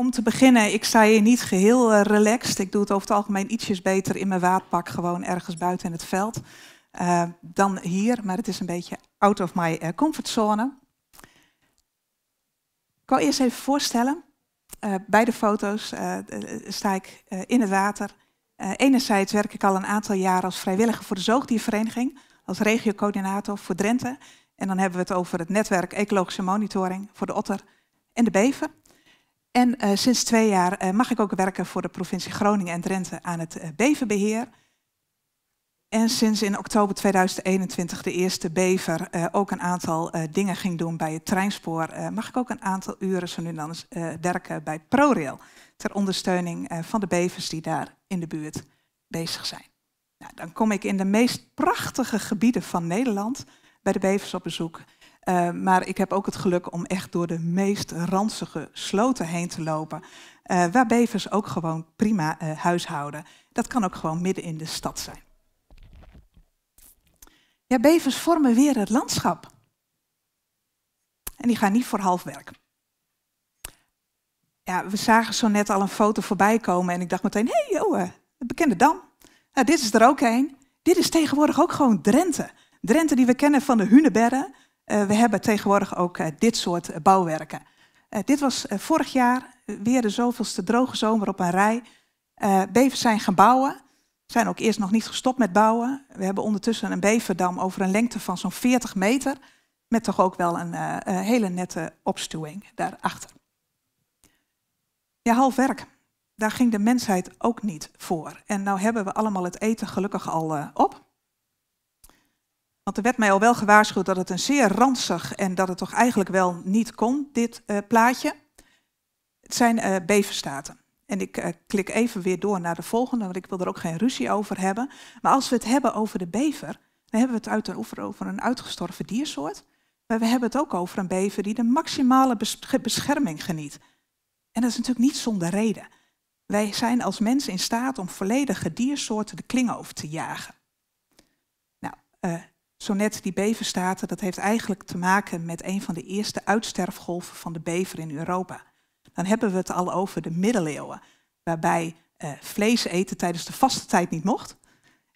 om te beginnen, ik sta hier niet geheel uh, relaxed. Ik doe het over het algemeen ietsjes beter in mijn waadpak, gewoon ergens buiten in het veld, uh, dan hier. Maar het is een beetje out of my uh, comfortzone. Ik wil eerst even voorstellen. bij de foto's sta ik in het water. enerzijds werk ik al een aantal jaar als vrijwilliger voor de Zoogdiervereniging, als regiocoördinator voor Drenthe. En dan hebben we het over het netwerk Ecologische Monitoring voor de otter en de bever. En uh, sinds twee jaar uh, mag ik ook werken voor de provincie Groningen en Drenthe aan het uh, beverbeheer. En sinds in oktober 2021 de eerste bever ook een aantal dingen ging doen bij het treinspoor, mag ik ook een aantal uren zo nu dan werken bij ProRail. Ter ondersteuning van de bevers die daar in de buurt bezig zijn. Nou, dan kom ik in de meest prachtige gebieden van Nederland bij de bevers op bezoek. Uh, maar ik heb ook het geluk om echt door de meest ranzige sloten heen te lopen. Uh, waar bevers ook gewoon prima uh, huishouden. Dat kan ook gewoon midden in de stad zijn. Ja, bevers vormen weer het landschap. En die gaan niet voor half werk. Ja, we zagen zo net al een foto voorbij komen en ik dacht meteen, hé hey, joh, de bekende Dam. Nou, dit is er ook een. Dit is tegenwoordig ook gewoon Drenthe. Drenthe die we kennen van de Hunebedden. Uh, we hebben tegenwoordig ook uh, dit soort bouwwerken. dit was vorig jaar weer de zoveelste droge zomer op een rij. bevers zijn gaan bouwen. Zijn ook eerst nog niet gestopt met bouwen. We hebben ondertussen een beverdam over een lengte van zo'n 40 meter. Met toch ook wel een hele nette opstuwing daarachter. Ja, half werk. Daar ging de mensheid ook niet voor. En nou hebben we allemaal het eten gelukkig al op. Want er werd mij al wel gewaarschuwd dat het een zeer ranzig en dat het toch eigenlijk wel niet kon, dit uh, plaatje. Het zijn uh. En ik uh, klik even weer door naar de volgende, want ik wil er ook geen ruzie over hebben. Maar als we het hebben over de bever, dan hebben we het uit over, over een uitgestorven diersoort. Maar we hebben het ook over een bever die de maximale bescherming geniet. En dat is natuurlijk niet zonder reden. Wij zijn als mensen in staat om volledige diersoorten de kling over te jagen. Nou, net die beverstaten, dat heeft eigenlijk te maken met een van de eerste uitsterfgolven van de bever in Europa. Dan hebben we het al over de middeleeuwen, waarbij eh, vlees eten tijdens de vaste tijd niet mocht.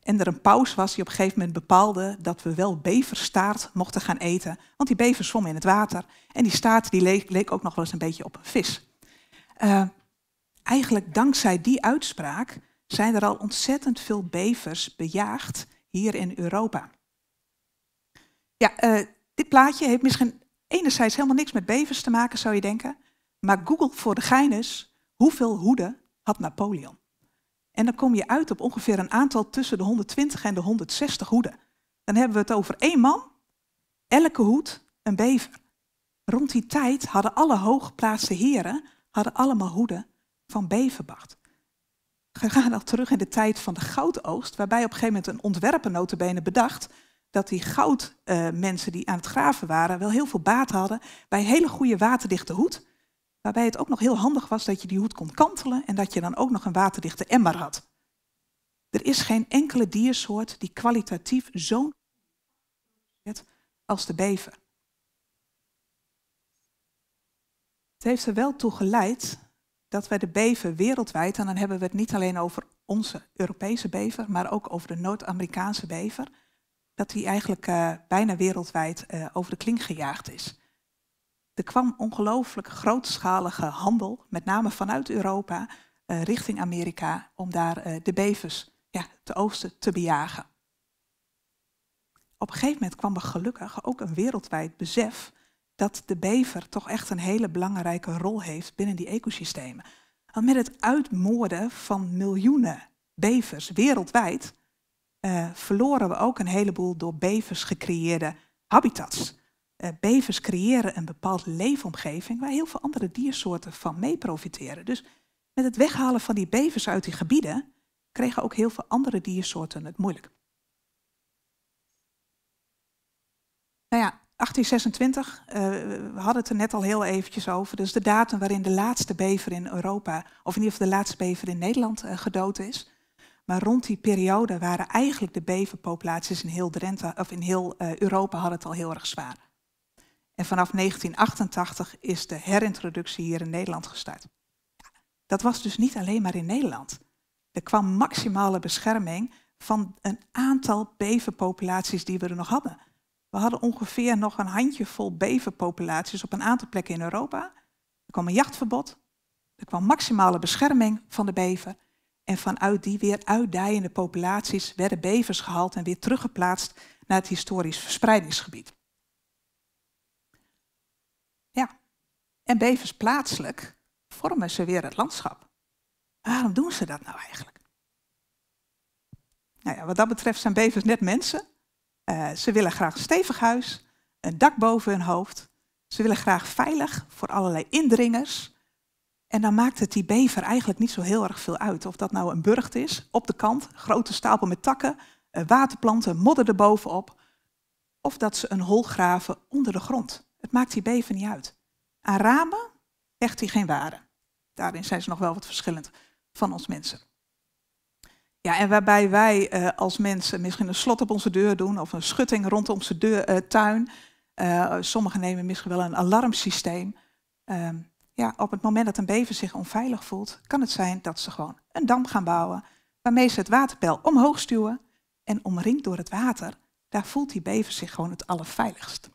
En er een paus was die op een gegeven moment bepaalde dat we wel beverstaart mochten gaan eten. Want die bever zwom in het water. En die staart die leek, ook nog wel eens een beetje op een vis. Uh, eigenlijk dankzij die uitspraak zijn er al ontzettend veel bevers bejaagd hier in Europa. Ja, uh, dit plaatje heeft misschien enerzijds helemaal niks met bevers te maken, zou je denken. Maar Google voor de geines, hoeveel hoeden had Napoleon? En dan kom je uit op ongeveer een aantal tussen de 120 en de 160 hoeden. Dan hebben we het over één man, elke hoed een bever. Rond die tijd hadden alle hooggeplaatste heren hadden allemaal hoeden van beverbacht. We gaan al terug in de tijd van de goudoogst, waarbij op een gegeven moment een ontwerper notabene bedacht dat die goudmensen uh, die aan het graven waren wel heel veel baat hadden bij hele goede waterdichte hoed. Waarbij het ook nog heel handig was dat je die hoed kon kantelen en dat je dan ook nog een waterdichte emmer had. Er is geen enkele diersoort die kwalitatief zo als de bever. Het heeft er wel toe geleid dat wij de bever wereldwijd, en dan hebben we het niet alleen over onze Europese bever, maar ook over de Noord-Amerikaanse bever, dat hij eigenlijk uh, bijna wereldwijd uh, over de kling gejaagd is. Er kwam ongelooflijk grootschalige handel, met name vanuit Europa, uh, richting Amerika, om daar de bevers ja, te oosten te bejagen. Op een gegeven moment kwam er gelukkig ook een wereldwijd besef dat de bever toch echt een hele belangrijke rol heeft binnen die ecosystemen. Want met het uitmoorden van miljoenen bevers wereldwijd uh, verloren we ook een heleboel door bevers gecreëerde habitats. Uh, bevers creëren een bepaald leefomgeving waar heel veel andere diersoorten van mee profiteren. Dus met het weghalen van die bevers uit die gebieden kregen ook heel veel andere diersoorten het moeilijk. Nou ja, 1826, uh, we hadden het er net al heel eventjes over. Dus de datum waarin de laatste bever in Europa, of in ieder geval de laatste bever in Nederland gedood is. Maar rond die periode waren eigenlijk de beverpopulaties in heel, Drenthe, of in heel uh, Europa hadden het al heel erg zwaar. En vanaf 1988 is de herintroductie hier in Nederland gestart. dat was dus niet alleen maar in Nederland. Er kwam maximale bescherming van een aantal beverpopulaties die we er nog hadden. We hadden ongeveer nog een handjevol beverpopulaties op een aantal plekken in Europa. Er kwam een jachtverbod. Er kwam maximale bescherming van de bever. En vanuit die weer uitdijende populaties werden bevers gehaald en weer teruggeplaatst naar het historisch verspreidingsgebied. Ja, en bevers plaatselijk vormen ze weer het landschap. Waarom doen ze dat nou eigenlijk? Nou ja, wat dat betreft zijn bevers net mensen. Uh, ze willen graag een stevig huis, een dak boven hun hoofd. Ze willen graag veilig voor allerlei indringers. En dan maakt het die bever eigenlijk niet zo heel erg veel uit. Of dat nou een burcht is, op de kant, grote stapel met takken, waterplanten, modder erbovenop. Of dat ze een hol graven onder de grond. Het maakt die bever niet uit. Aan ramen hecht hij geen waarde. Daarin zijn ze nog wel wat verschillend van ons mensen. Ja, en waarbij wij uh, als mensen misschien een slot op onze deur doen of een schutting rond onze deur, uh, tuin. Sommigen nemen misschien wel een alarmsysteem. Ja, op het moment dat een bever zich onveilig voelt, kan het zijn dat ze gewoon een dam gaan bouwen, waarmee ze het waterpeil omhoog stuwen en omringd door het water, daar voelt die bever zich gewoon het allerveiligst.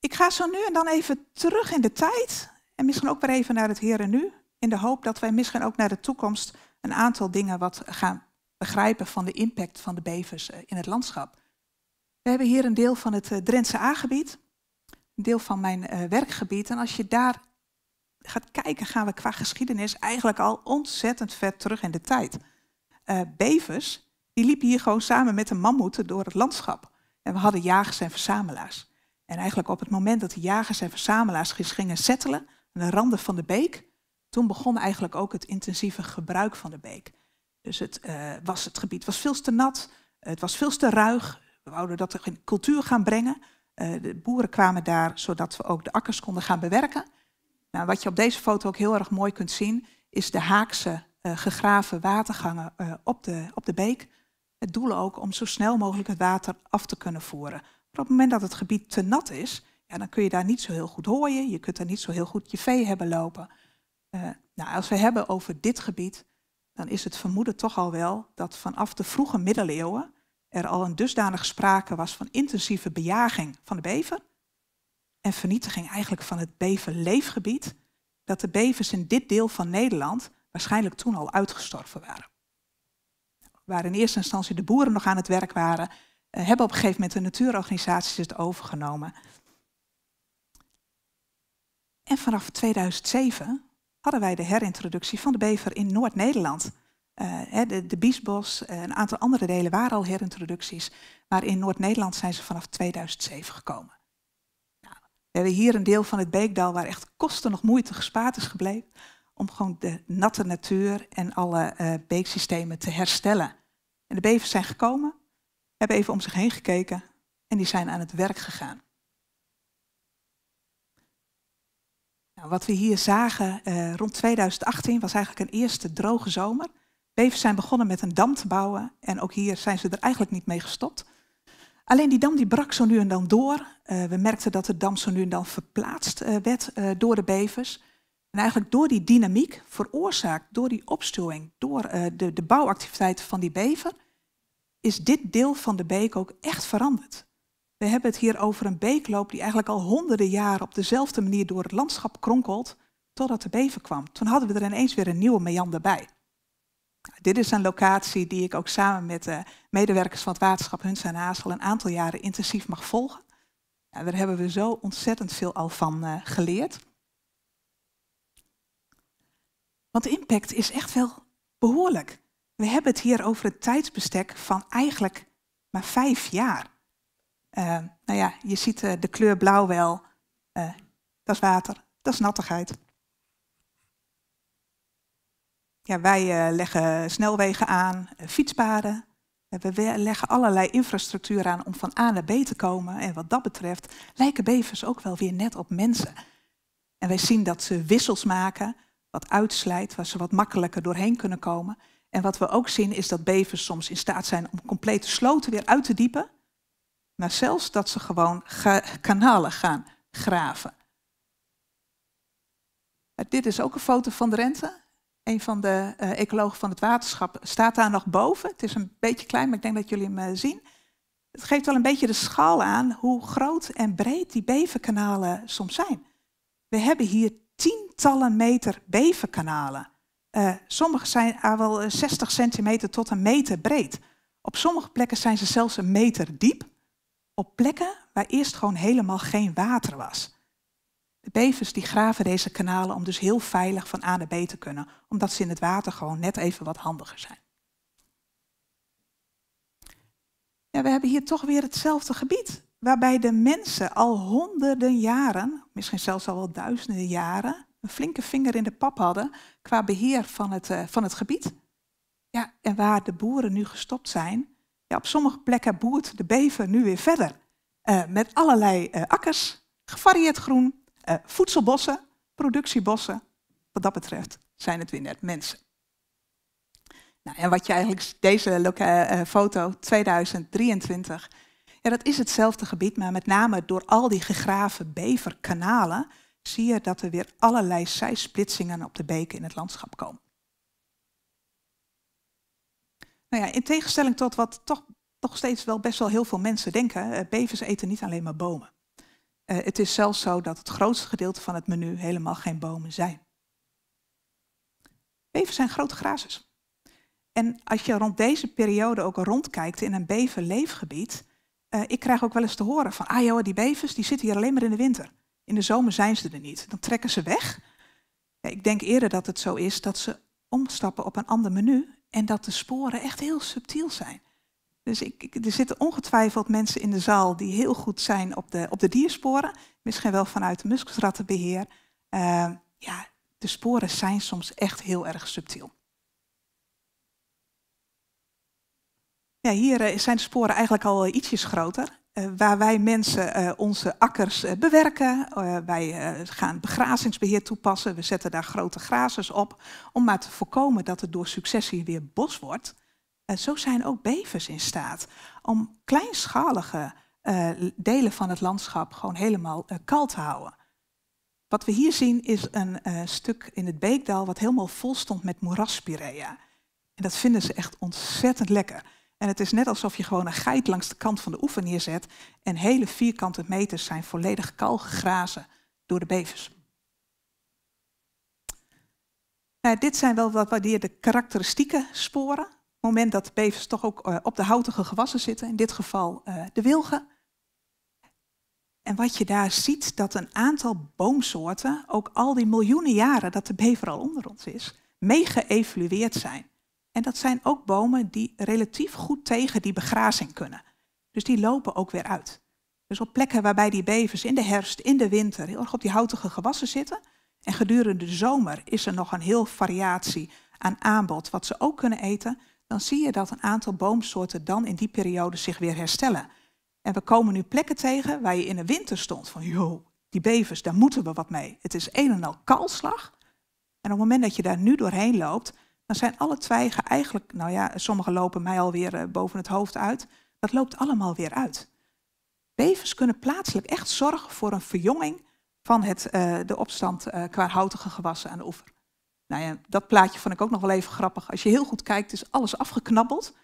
Ik ga zo nu en dan even terug in de tijd en misschien ook weer even naar het hier en nu, in de hoop dat wij misschien ook naar de toekomst een aantal dingen wat gaan begrijpen van de impact van de bevers eh, in het landschap. We hebben hier een deel van het eh, Drentse A-gebied deel van mijn uh, werkgebied. En als je daar gaat kijken, gaan we qua geschiedenis eigenlijk al ontzettend ver terug in de tijd. Uh, bevers, die liepen hier gewoon samen met de mammoeten door het landschap. En we hadden jagers en verzamelaars. En eigenlijk op het moment dat de jagers en verzamelaars gingen settelen aan de randen van de beek, toen begon eigenlijk ook het intensieve gebruik van de beek. Dus het, uh, was, het gebied was veel te nat, het was veel te ruig. We wouden dat er in cultuur gaan brengen. Uh, de boeren kwamen daar zodat we ook de akkers konden gaan bewerken. Nou, wat je op deze foto ook heel erg mooi kunt zien, is de haakse uh, gegraven watergangen uh, op, de, op de beek. Het doel ook om zo snel mogelijk het water af te kunnen voeren. Op het moment dat het gebied te nat is, ja, dan kun je daar niet zo heel goed hooien. Je kunt daar niet zo heel goed je vee hebben lopen. nou, als we hebben over dit gebied, dan is het vermoeden toch al wel dat vanaf de vroege middeleeuwen er al een dusdanig sprake was van intensieve bejaging van de bever en vernietiging eigenlijk van het beverleefgebied, dat de bevers in dit deel van Nederland waarschijnlijk toen al uitgestorven waren. Waar in eerste instantie de boeren nog aan het werk waren, eh, hebben op een gegeven moment de natuurorganisaties het overgenomen. En vanaf 2007 hadden wij de herintroductie van de bever in Noord-Nederland. Uh, de, de Biesbos, uh, een aantal andere delen waren al herintroducties, maar in Noord-Nederland zijn ze vanaf 2007 gekomen. Nou, we hebben hier een deel van het Beekdal waar echt kosten nog moeite gespaard is gebleven om gewoon de natte natuur en alle uh, beeksystemen te herstellen. En de bevers zijn gekomen, hebben even om zich heen gekeken en die zijn aan het werk gegaan. Nou, wat we hier zagen rond 2018 was eigenlijk een eerste droge zomer. Bevers zijn begonnen met een dam te bouwen en ook hier zijn ze er eigenlijk niet mee gestopt. Alleen die dam die brak zo nu en dan door. Uh, we merkten dat de dam zo nu en dan verplaatst uh, werd uh, door de bevers. En eigenlijk door die dynamiek, veroorzaakt door die opstuwing, door de, de van die bever, is dit deel van de beek ook echt veranderd. We hebben het hier over een beekloop die eigenlijk al honderden jaren op dezelfde manier door het landschap kronkelt, totdat de bever kwam. Toen hadden we er ineens weer een nieuwe meander bij. Dit is een locatie die ik ook samen met de medewerkers van het waterschap Huns en Hazel een aantal jaren intensief mag volgen. Daar hebben we zo ontzettend veel al van uh, geleerd. Want de impact is echt wel behoorlijk. We hebben het hier over het tijdsbestek van eigenlijk maar vijf jaar. Uh, nou ja, je ziet de kleur blauw wel. dat is water, dat is nattigheid. Ja, wij uh, leggen snelwegen aan, uh, fietspaden. We leggen allerlei infrastructuur aan om van A naar B te komen. En wat dat betreft lijken bevers ook wel weer net op mensen. En wij zien dat ze wissels maken, wat uitslijt, waar ze wat makkelijker doorheen kunnen komen. En wat we ook zien is dat bevers soms in staat zijn om complete sloten weer uit te diepen. Maar zelfs dat ze gewoon kanalen gaan graven. dit is ook een foto van Drenthe. Een van de uh, ecologen van het waterschap staat daar nog boven. Het is een beetje klein, maar ik denk dat jullie hem uh, zien. Het geeft wel een beetje de schaal aan hoe groot en breed die beverkanalen soms zijn. We hebben hier tientallen meter beverkanalen. Uh, sommige zijn al wel 60 centimeter tot een meter breed. Op sommige plekken zijn ze zelfs een meter diep. Op plekken waar eerst gewoon helemaal geen water was. Bevers die graven deze kanalen om dus heel veilig van A naar B te kunnen, omdat ze in het water gewoon net even wat handiger zijn. Ja, we hebben hier toch weer hetzelfde gebied, waarbij de mensen al honderden jaren, misschien zelfs al wel duizenden jaren, een flinke vinger in de pap hadden qua beheer van het, uh, van het gebied. Ja, en waar de boeren nu gestopt zijn, ja, op sommige plekken boert de bever nu weer verder. Uh, met allerlei uh, akkers, gevarieerd groen, uh, voedselbossen, productiebossen. Wat dat betreft zijn het weer net mensen. Nou, en wat je eigenlijk, deze uh, foto 2023, ja, dat is hetzelfde gebied, maar met name door al die gegraven beverkanalen zie je dat er weer allerlei zijsplitsingen op de beken in het landschap komen. Nou ja, in tegenstelling tot wat toch, toch steeds wel best wel heel veel mensen denken, bevers eten niet alleen maar bomen. Uh, het is zelfs zo dat het grootste gedeelte van het menu helemaal geen bomen zijn. Bevers zijn grote grazers. En als je rond deze periode ook rondkijkt in een beverleefgebied, uh, ik krijg ook wel eens te horen van, ah joh, die bevers die zitten hier alleen maar in de winter. In de zomer zijn ze er niet. Dan trekken ze weg. Ik denk eerder dat het zo is dat ze omstappen op een ander menu en dat de sporen echt heel subtiel zijn. Dus ik, er zitten ongetwijfeld mensen in de zaal die heel goed zijn op de, op de diersporen. Misschien wel vanuit muskusrattenbeheer. Uh, ja, de sporen zijn soms echt heel erg subtiel. Ja, hier eh, zijn de sporen eigenlijk al ietsjes groter. Waar wij mensen onze akkers bewerken. wij gaan begrazingsbeheer toepassen. We zetten daar grote grazers op. Om maar te voorkomen dat het door successie weer bos wordt. Uh, zo zijn ook bevers in staat om kleinschalige uh, delen van het landschap gewoon helemaal uh, kal te houden. Wat we hier zien is een stuk in het Beekdal wat helemaal vol stond met moeraspirea. En dat vinden ze echt ontzettend lekker. En het is net alsof je gewoon een geit langs de kant van de oever neerzet en hele vierkante meters zijn volledig kal gegrazen door de bevers. dit zijn wel wat waardeerde karakteristieke sporen moment dat de bevers toch ook uh, op de houtige gewassen zitten, in dit geval uh, de wilgen. En wat je daar ziet, dat een aantal boomsoorten, ook al die miljoenen jaren dat de bever al onder ons is, mee geëvolueerd zijn. En dat zijn ook bomen die relatief goed tegen die begrazing kunnen. Dus die lopen ook weer uit. Dus op plekken waarbij die bevers in de herfst, in de winter heel erg op die houtige gewassen zitten. En gedurende de zomer is er nog een heel variatie aan aanbod wat ze ook kunnen eten dan zie je dat een aantal boomsoorten dan in die periode zich weer herstellen. En we komen nu plekken tegen waar je in de winter stond van, joh, die bevers, daar moeten we wat mee. Het is een en al kalslag. En op het moment dat je daar nu doorheen loopt, dan zijn alle twijgen eigenlijk, nou ja, sommige lopen mij alweer uh, boven het hoofd uit. Dat loopt allemaal weer uit. Bevers kunnen plaatselijk echt zorgen voor een verjonging van het, uh, de opstand uh, qua houtige gewassen aan de oever. Nou ja, dat plaatje vond ik ook nog wel even grappig. Als je heel goed kijkt, is alles afgeknabbeld.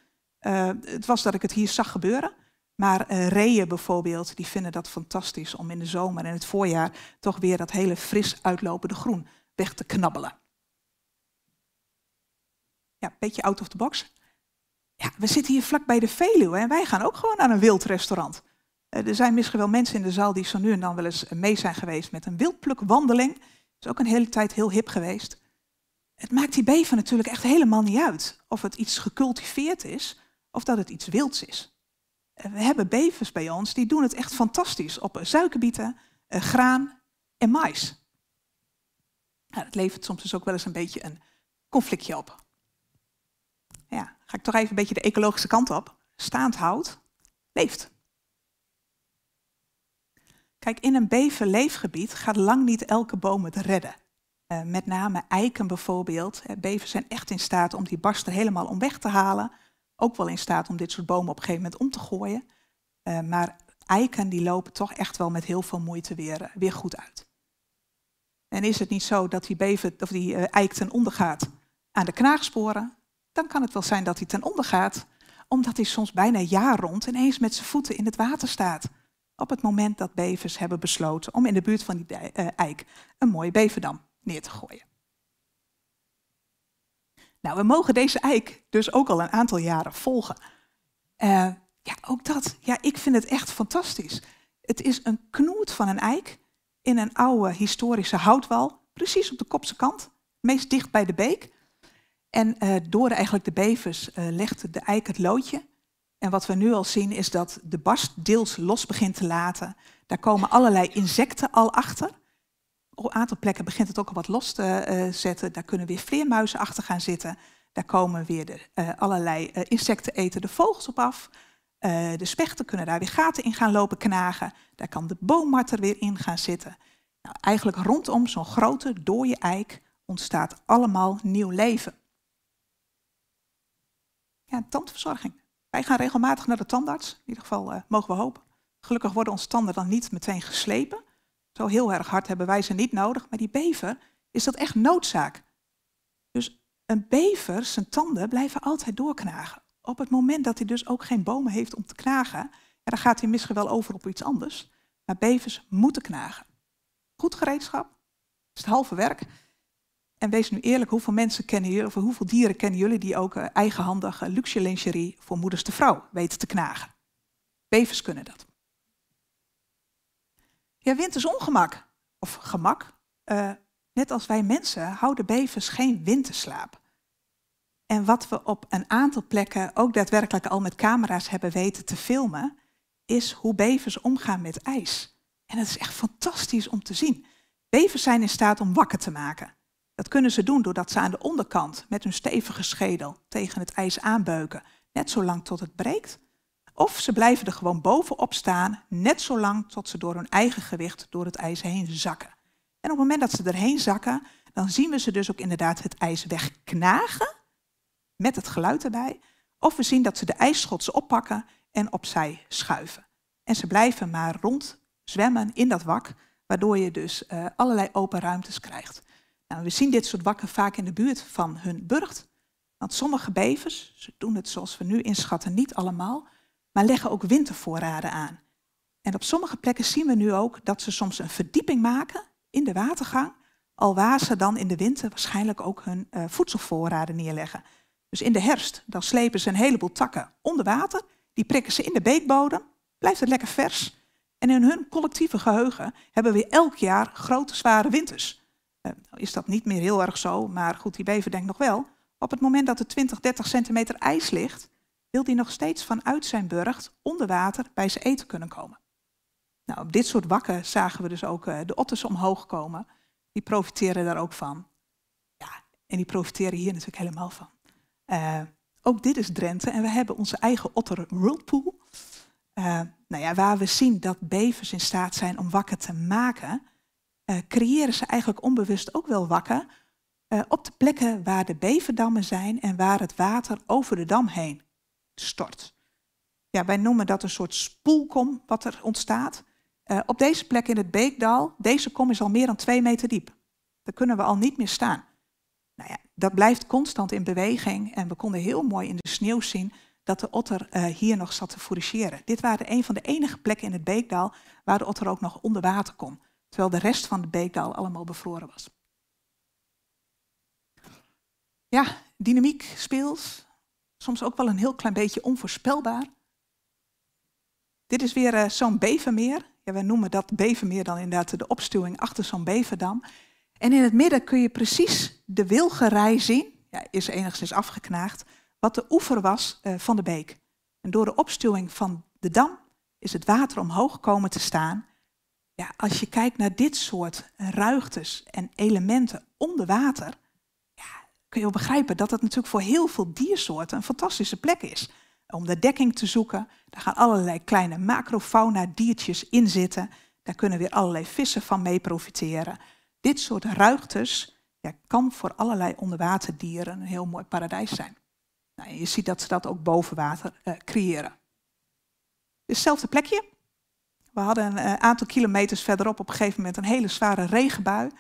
Uh, het was dat ik het hier zag gebeuren. Maar uh, reeën bijvoorbeeld, die vinden dat fantastisch om in de zomer en het voorjaar toch weer dat hele fris uitlopende groen weg te knabbelen. Ja, een beetje out of the box. Ja, we zitten hier vlak bij de Veluwe en wij gaan ook gewoon naar een wildrestaurant. Uh, er zijn misschien wel mensen in de zaal die zo nu en dan wel eens mee zijn geweest met een wildplukwandeling. Dat is ook een hele tijd heel hip geweest. Het maakt die bever natuurlijk echt helemaal niet uit of het iets gecultiveerd is of dat het iets wilds is. Eh, we hebben bevers bij ons die doen het echt fantastisch op suikerbieten, eh, graan en mais. Nou, dat levert soms dus ook wel eens een beetje een conflictje op. Ja, ga ik toch even een beetje de ecologische kant op. Staand hout leeft. Kijk, in een beverleefgebied gaat lang niet elke boom het redden. Uh, met name eiken bijvoorbeeld. Bevers zijn echt in staat om die barsten helemaal om weg te halen. Ook wel in staat om dit soort bomen op een gegeven moment om te gooien. Uh, maar eiken die lopen toch echt wel met heel veel moeite weer, uh, weer goed uit. En is het niet zo dat die, bever, of die eik ten onder gaat aan de knaagsporen, dan kan het wel zijn dat hij ten onder gaat, omdat hij soms bijna jaar rond ineens met zijn voeten in het water staat. Op het moment dat bevers hebben besloten om in de buurt van die eik een mooie beverdam neer te gooien. Nou, we mogen deze eik dus ook al een aantal jaren volgen. Uh, ja, ook dat. Ja, ik vind het echt fantastisch. Het is een knoet van een eik in een oude historische houtwal, precies op de kopse kant, meest dicht bij de beek. En uh, door eigenlijk de bevers uh, legde de eik het loodje. En wat we nu al zien is dat de barst deels los begint te laten. Daar komen allerlei insecten al achter. Op een aantal plekken begint het ook al wat los te uh, zetten. Daar kunnen weer vleermuizen achter gaan zitten. Daar komen weer de, allerlei insecten eten de vogels op af. de spechten kunnen daar weer gaten in gaan lopen knagen. Daar kan de boommarter weer in gaan zitten. Nou, eigenlijk rondom zo'n grote dode eik ontstaat allemaal nieuw leven. Ja, tandverzorging. Wij gaan regelmatig naar de tandarts. In ieder geval uh, mogen we hopen. Gelukkig worden onze tanden dan niet meteen geslepen. Zo heel erg hard hebben wij ze niet nodig. Maar die bever is dat echt noodzaak. Dus een bever, zijn tanden blijven altijd doorknagen. Op het moment dat hij dus ook geen bomen heeft om te knagen, en dan gaat hij misschien wel over op iets anders. Maar bevers moeten knagen. Goed gereedschap, is het halve werk. En wees nu eerlijk, hoeveel mensen kennen jullie, of hoeveel dieren kennen jullie die ook uh, eigenhandig luxe lingerie voor moeders te vrouw weten te knagen? Bevers kunnen dat. Ja, wintersongemak, of gemak. Uh, net als wij mensen houden bevers geen winterslaap. En wat we op een aantal plekken ook daadwerkelijk al met camera's hebben weten te filmen, is hoe bevers omgaan met ijs. En dat is echt fantastisch om te zien. Bevers zijn in staat om wakker te maken. Dat kunnen ze doen doordat ze aan de onderkant met hun stevige schedel tegen het ijs aanbeuken, net zolang tot het breekt. Of ze blijven er gewoon bovenop staan, net zolang tot ze door hun eigen gewicht door het ijs heen zakken. En op het moment dat ze erheen zakken, dan zien we ze dus ook inderdaad het ijs wegknagen, met het geluid erbij. Of we zien dat ze de ijsschotsen oppakken en opzij schuiven. En ze blijven maar rond zwemmen in dat wak, waardoor je dus uh, allerlei open ruimtes krijgt. Nou, we zien dit soort wakken vaak in de buurt van hun burcht. Want sommige bevers, ze doen het zoals we nu inschatten, niet allemaal, maar leggen ook wintervoorraden aan. En op sommige plekken zien we nu ook dat ze soms een verdieping maken in de watergang, al waar ze dan in de winter waarschijnlijk ook hun uh, voedselvoorraden neerleggen. Dus in de herfst, dan slepen ze een heleboel takken onder water, die prikken ze in de beekbodem, blijft het lekker vers. En in hun collectieve geheugen hebben we elk jaar grote zware winters. Uh, is dat niet meer heel erg zo, maar goed, die bever denkt nog wel. Op het moment dat er 20, 30 centimeter ijs ligt, wil hij nog steeds vanuit zijn burcht onder water bij zijn eten kunnen komen. Nou, op dit soort wakken zagen we dus ook uh, de otters omhoog komen. Die profiteren daar ook van. Ja, en die profiteren hier natuurlijk helemaal van. Uh, ook dit is Drenthe en we hebben onze eigen otter whirlpool. Uh, nou ja, waar we zien dat bevers in staat zijn om wakker te maken, creëren ze eigenlijk onbewust ook wel wakker uh, op de plekken waar de beverdammen zijn en waar het water over de dam heen stort. Ja, wij noemen dat een soort spoelkom wat er ontstaat. Uh, op deze plek in het Beekdal, deze kom is al meer dan twee meter diep. Daar kunnen we al niet meer staan. Nou ja, dat blijft constant in beweging en we konden heel mooi in de sneeuw zien dat de otter uh, hier nog zat te fourageren. Dit waren een van de enige plekken in het Beekdal waar de otter ook nog onder water kon terwijl de rest van de beekdal allemaal bevroren was. Ja, dynamiek, speels, soms ook wel een heel klein beetje onvoorspelbaar. Dit is weer uh, zo'n bevermeer. Ja, we noemen dat bevermeer dan inderdaad de opstuwing achter zo'n beverdam. En in het midden kun je precies de wilgerij zien, ja, is enigszins afgeknaagd, wat de oever was uh, van de beek. En door de opstuwing van de dam is het water omhoog komen te staan ja, als je kijkt naar dit soort ruigtes en elementen onder water, kun je wel begrijpen dat het natuurlijk voor heel veel diersoorten een fantastische plek is. Om de dekking te zoeken, daar gaan allerlei kleine macrofauna diertjes in zitten. Daar kunnen weer allerlei vissen van mee profiteren. Dit soort ruigtes ja, kan voor allerlei onderwaterdieren een heel mooi paradijs zijn. Nou, je ziet dat ze dat ook boven water uh, creëren. Hetzelfde plekje, we hadden een eh, aantal kilometers verderop op een gegeven moment een hele zware regenbui.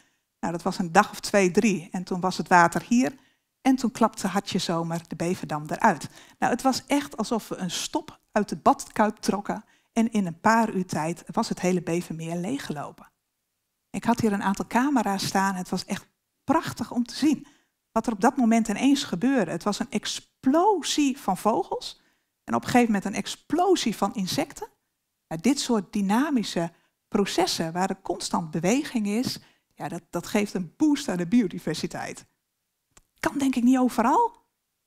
Nou, dat was een dag of twee, drie. En toen was het water hier. En toen klapte Hartje Zomer de Beverdam eruit. Nou, het was echt alsof we een stop uit de badkuip trokken. En in een paar uur tijd was het hele Bevermeer leeggelopen. Ik had hier een aantal camera's staan. Het was echt prachtig om te zien wat er op dat moment ineens gebeurde. Het was een explosie van vogels en op een gegeven moment een explosie van insecten. Ja, dit soort dynamische processen waar er constant beweging is, ja, dat, dat geeft een boost aan de biodiversiteit. Kan denk ik niet overal,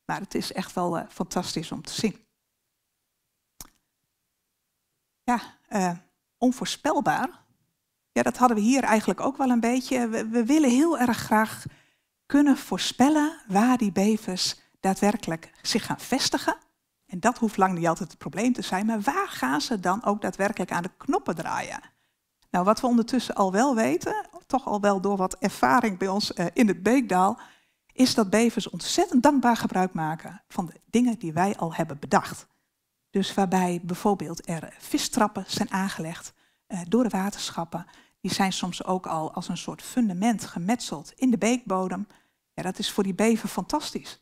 maar het is echt wel uh, fantastisch om te zien. Ja, uh, onvoorspelbaar. Ja, dat hadden we hier eigenlijk ook wel een beetje. We, we willen heel erg graag kunnen voorspellen waar die bevers daadwerkelijk zich gaan vestigen. En dat hoeft lang niet altijd het probleem te zijn, maar waar gaan ze dan ook daadwerkelijk aan de knoppen draaien? Nou, wat we ondertussen al wel weten, toch al wel door wat ervaring bij ons eh, in het Beekdaal, is dat bevers ontzettend dankbaar gebruik maken van de dingen die wij al hebben bedacht. Dus waarbij bijvoorbeeld er vistrappen zijn aangelegd uh, door de waterschappen. Die zijn soms ook al als een soort fundament gemetseld in de beekbodem. Ja, dat is voor die bever fantastisch.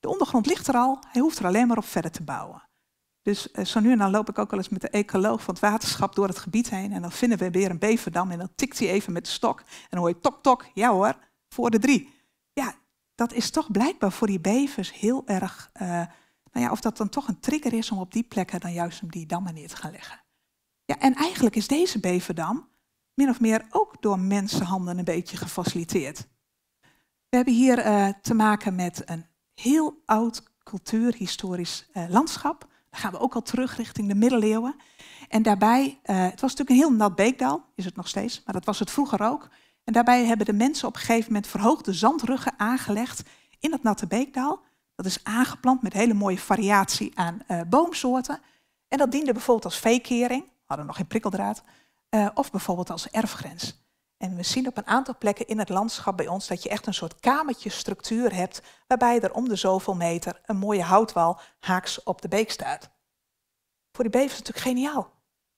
De ondergrond ligt er al, hij hoeft er alleen maar op verder te bouwen. Dus uh, zo nu en dan loop ik ook wel eens met de ecoloog van het waterschap door het gebied heen. En dan vinden we weer een beverdam en dan tikt hij even met de stok. En dan hoor je tok tok, ja hoor, voor de drie. Ja, dat is toch blijkbaar voor die bevers heel erg, uh, nou ja, of dat dan toch een trigger is om op die plekken dan juist om die dammen neer te gaan leggen. Ja, en eigenlijk is deze beverdam min of meer ook door mensenhanden een beetje gefaciliteerd. We hebben hier uh, te maken met een heel oud cultuurhistorisch uh, landschap. Gaan we ook al terug richting de middeleeuwen. En daarbij, uh, het was natuurlijk een heel nat beekdal, is het nog steeds, maar dat was het vroeger ook. En daarbij hebben de mensen op een gegeven moment verhoogde zandruggen aangelegd in dat natte beekdal. Dat is aangeplant met hele mooie variatie aan uh, boomsoorten. En dat diende bijvoorbeeld als veekering, hadden nog geen prikkeldraad, uh, of bijvoorbeeld als erfgrens. En we zien op een aantal plekken in het landschap bij ons dat je echt een soort kamertjestructuur hebt, waarbij er om de zoveel meter een mooie houtwal haaks op de beek staat. Voor die bever is het natuurlijk geniaal.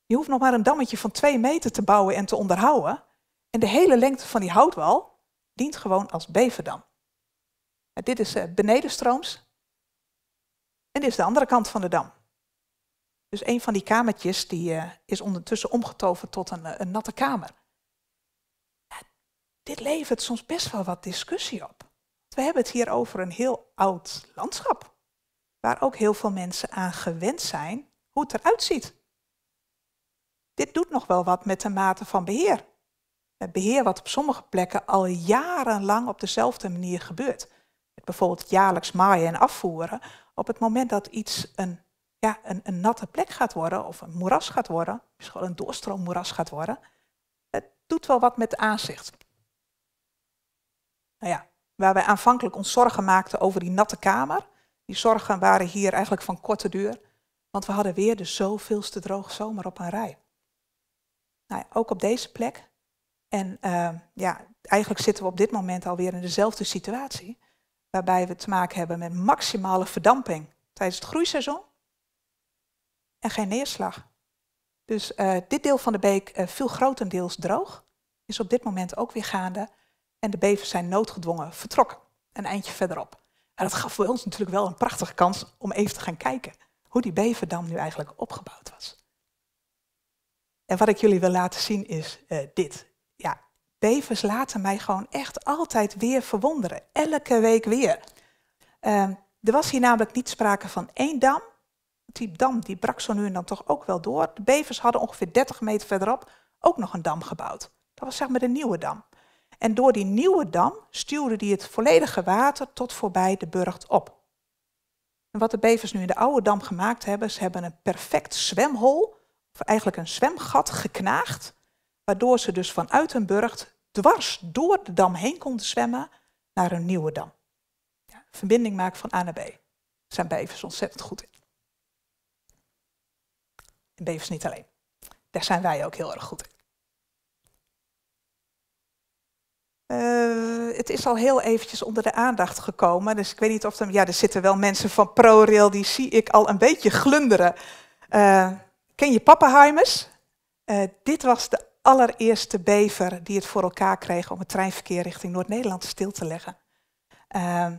Je hoeft nog maar een dammetje van twee meter te bouwen en te onderhouden. En de hele lengte van die houtwal dient gewoon als beverdam. En dit is uh, benedenstrooms. En dit is de andere kant van de dam. Dus een van die kamertjes die, uh, is ondertussen omgetoverd tot een, een natte kamer. Dit levert soms best wel wat discussie op. We hebben het hier over een heel oud landschap. Waar ook heel veel mensen aan gewend zijn hoe het eruit ziet. Dit doet nog wel wat met de mate van beheer. Het beheer wat op sommige plekken al jarenlang op dezelfde manier gebeurt. Met bijvoorbeeld jaarlijks maaien en afvoeren. Op het moment dat iets een ja, een, een, natte plek gaat worden, of een moeras gaat worden, misschien een doorstroommoeras gaat worden, het doet wel wat met de aanzicht. Nou ja, waar wij aanvankelijk ons zorgen maakten over die natte kamer, die zorgen waren hier eigenlijk van korte duur, want we hadden weer de zoveelste droge zomer op een rij. Nou ja, ook op deze plek. En uh, ja, eigenlijk zitten we op dit moment alweer in dezelfde situatie, waarbij we te maken hebben met maximale verdamping tijdens het groeiseizoen en geen neerslag. Dus uh, dit deel van de beek uh, viel grotendeels droog, is op dit moment ook weer gaande. En de bevers zijn noodgedwongen vertrokken, een eindje verderop. En dat gaf voor ons natuurlijk wel een prachtige kans om even te gaan kijken hoe die beverdam nu eigenlijk opgebouwd was. En wat ik jullie wil laten zien is uh, dit. Ja, bevers laten mij gewoon echt altijd weer verwonderen. Elke week weer. er was hier namelijk niet sprake van één dam, die dam die brak zo nu en dan toch ook wel door. De bevers hadden ongeveer 30 meter verderop ook nog een dam gebouwd. Dat was zeg maar de nieuwe dam. En door die nieuwe dam stuwde die het volledige water tot voorbij de burcht op. En wat de bevers nu in de oude dam gemaakt hebben, ze hebben een perfect zwemhol, of eigenlijk een zwemgat geknaagd, waardoor ze dus vanuit hun burcht dwars door de dam heen konden zwemmen naar een nieuwe dam. Ja, verbinding maken van A naar B. Zijn bevers ontzettend goed in. En bevers niet alleen. Daar zijn wij ook heel erg goed in. Uh, het is al heel eventjes onder de aandacht gekomen. Dus ik weet niet of er... Ja, er zitten wel mensen van ProRail, die zie ik al een beetje glunderen. Uh, ken je Pappenheimers? Uh, dit was de allereerste bever die het voor elkaar kreeg om het treinverkeer richting Noord-Nederland stil te leggen. Ehm,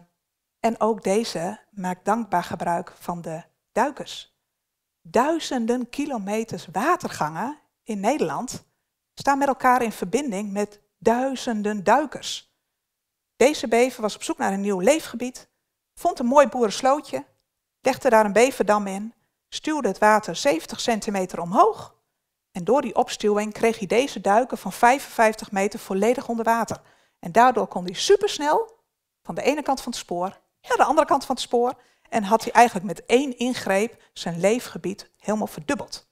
en ook deze maakt dankbaar gebruik van de duikers. Duizenden kilometers watergangen in Nederland staan met elkaar in verbinding met duizenden duikers. Deze bever was op zoek naar een nieuw leefgebied, vond een mooi boerenslootje, legde daar een beverdam in, stuwde het water 70 centimeter omhoog en door die opstuwing kreeg hij deze duiken van 55 meter volledig onder water. En daardoor kon hij supersnel van de ene kant van het spoor naar de andere kant van het spoor en had hij eigenlijk met één ingreep zijn leefgebied helemaal verdubbeld.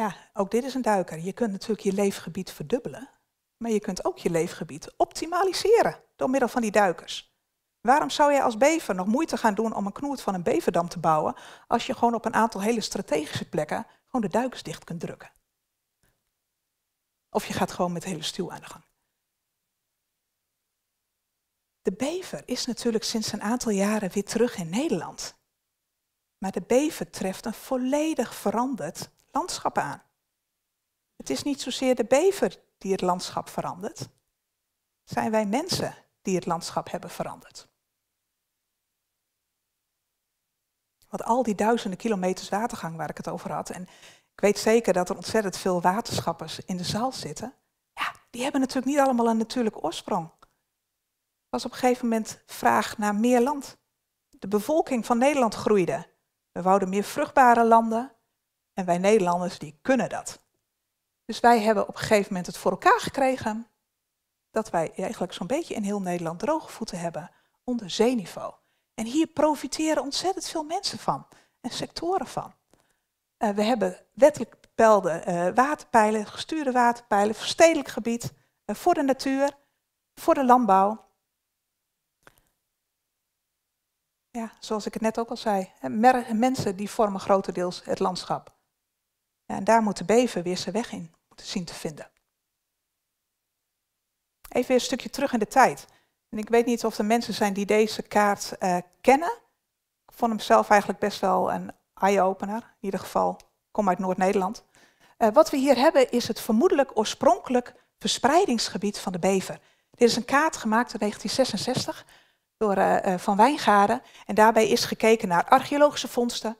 Ja, ook dit is een duiker. Je kunt natuurlijk je leefgebied verdubbelen, maar je kunt ook je leefgebied optimaliseren door middel van die duikers. Waarom zou je als bever nog moeite gaan doen om een knoert van een beverdam te bouwen, als je gewoon op een aantal hele strategische plekken gewoon de duikers dicht kunt drukken? Of je gaat gewoon met hele stuw aan de gang. De bever is natuurlijk sinds een aantal jaren weer terug in Nederland. Maar de bever treft een volledig veranderd landschap aan. Het is niet zozeer de bever die het landschap verandert. Zijn wij mensen die het landschap hebben veranderd. Want al die duizenden kilometers watergang waar ik het over had. En ik weet zeker dat er ontzettend veel waterschappers in de zaal zitten. Ja, die hebben natuurlijk niet allemaal een natuurlijke oorsprong. Er was op een gegeven moment vraag naar meer land. De bevolking van Nederland groeide. We wouden meer vruchtbare landen. En wij Nederlanders, die kunnen dat. Dus wij hebben op een gegeven moment het voor elkaar gekregen dat wij eigenlijk zo'n beetje in heel Nederland droge voeten hebben onder zeeniveau. En hier profiteren ontzettend veel mensen van en sectoren van. Uh, we hebben wettelijk bepaalde uh, waterpijlen, gestuurde waterpijlen, verstedelijk gebied, uh, voor de natuur, voor de landbouw. Ja, zoals ik het net ook al zei, mensen die vormen grotendeels het landschap. En daar moet de bever weer zijn weg in moeten zien te vinden. Even weer een stukje terug in de tijd. En ik weet niet of er mensen zijn die deze kaart uh, kennen. Ik vond hem zelf eigenlijk best wel een eye-opener. In ieder geval, kom uit Noord-Nederland. Uh, wat we hier hebben is het vermoedelijk oorspronkelijk verspreidingsgebied van de bever. Dit is een kaart gemaakt in 1966 door uh, Van Wijngaarden. En daarbij is gekeken naar archeologische vondsten.